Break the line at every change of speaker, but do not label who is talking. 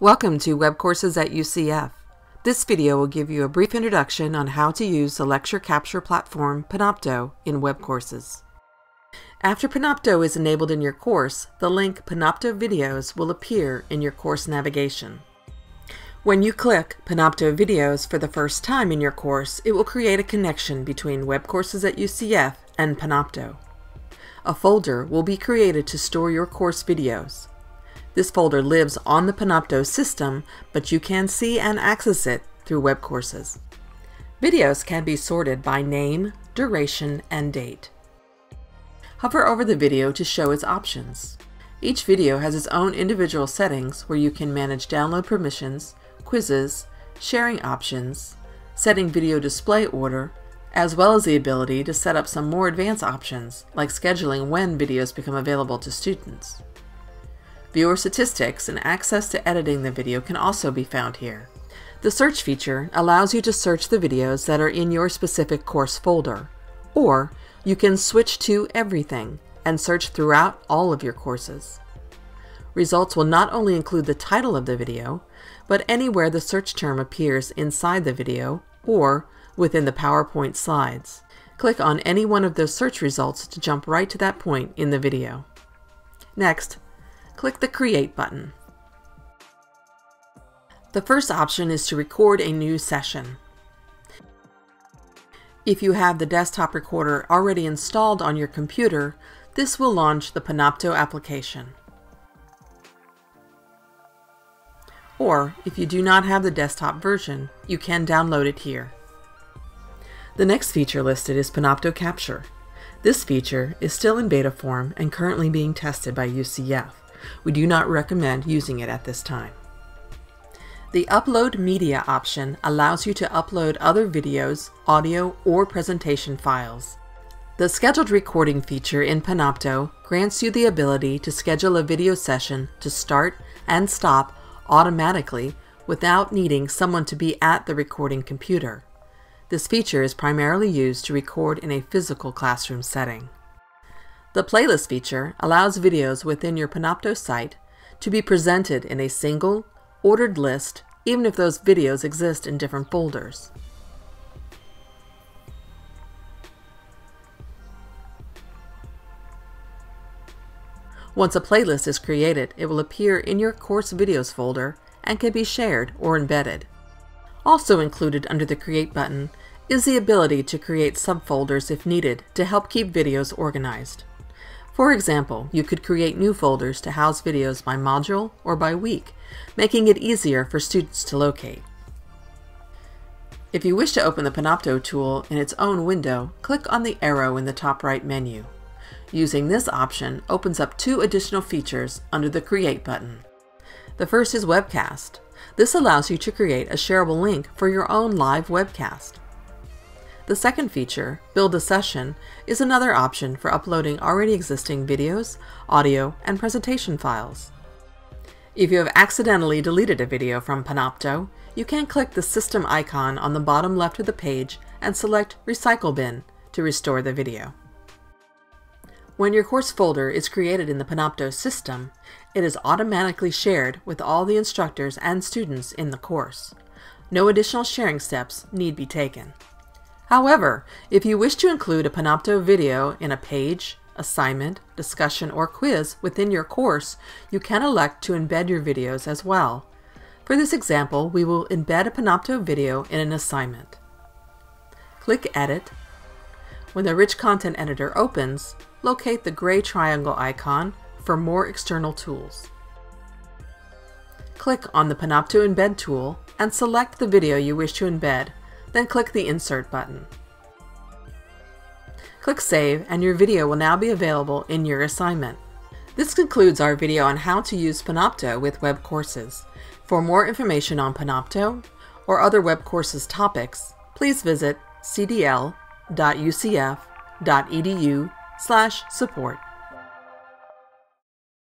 Welcome to Web Courses at UCF. This video will give you a brief introduction on how to use the lecture capture platform Panopto in web courses. After Panopto is enabled in your course, the link Panopto Videos will appear in your course navigation. When you click Panopto Videos for the first time in your course, it will create a connection between Web Courses at UCF and Panopto. A folder will be created to store your course videos. This folder lives on the Panopto system, but you can see and access it through web courses. Videos can be sorted by name, duration, and date. Hover over the video to show its options. Each video has its own individual settings where you can manage download permissions, quizzes, sharing options, setting video display order, as well as the ability to set up some more advanced options, like scheduling when videos become available to students. Viewer statistics and access to editing the video can also be found here. The search feature allows you to search the videos that are in your specific course folder, or you can switch to Everything and search throughout all of your courses. Results will not only include the title of the video, but anywhere the search term appears inside the video or within the PowerPoint slides. Click on any one of those search results to jump right to that point in the video. Next, click the Create button. The first option is to record a new session. If you have the desktop recorder already installed on your computer, this will launch the Panopto application. Or, if you do not have the desktop version, you can download it here. The next feature listed is Panopto Capture. This feature is still in beta form and currently being tested by UCF. We do not recommend using it at this time. The Upload Media option allows you to upload other videos, audio, or presentation files. The Scheduled Recording feature in Panopto grants you the ability to schedule a video session to start and stop automatically without needing someone to be at the recording computer. This feature is primarily used to record in a physical classroom setting. The playlist feature allows videos within your Panopto site to be presented in a single, ordered list even if those videos exist in different folders. Once a playlist is created, it will appear in your course videos folder and can be shared or embedded. Also included under the Create button is the ability to create subfolders if needed to help keep videos organized. For example, you could create new folders to house videos by module or by week, making it easier for students to locate. If you wish to open the Panopto tool in its own window, click on the arrow in the top right menu. Using this option opens up two additional features under the Create button. The first is Webcast. This allows you to create a shareable link for your own live webcast. The second feature, Build a Session, is another option for uploading already existing videos, audio, and presentation files. If you have accidentally deleted a video from Panopto, you can click the system icon on the bottom left of the page and select Recycle Bin to restore the video. When your course folder is created in the Panopto system, it is automatically shared with all the instructors and students in the course. No additional sharing steps need be taken. However, if you wish to include a Panopto video in a page, assignment, discussion, or quiz within your course, you can elect to embed your videos as well. For this example, we will embed a Panopto video in an assignment. Click Edit. When the Rich Content Editor opens, locate the gray triangle icon for more external tools. Click on the Panopto Embed tool and select the video you wish to embed then click the Insert button. Click Save and your video will now be available in your assignment. This concludes our video on how to use Panopto with web courses. For more information on Panopto or other web courses topics, please visit cdl.ucf.edu support.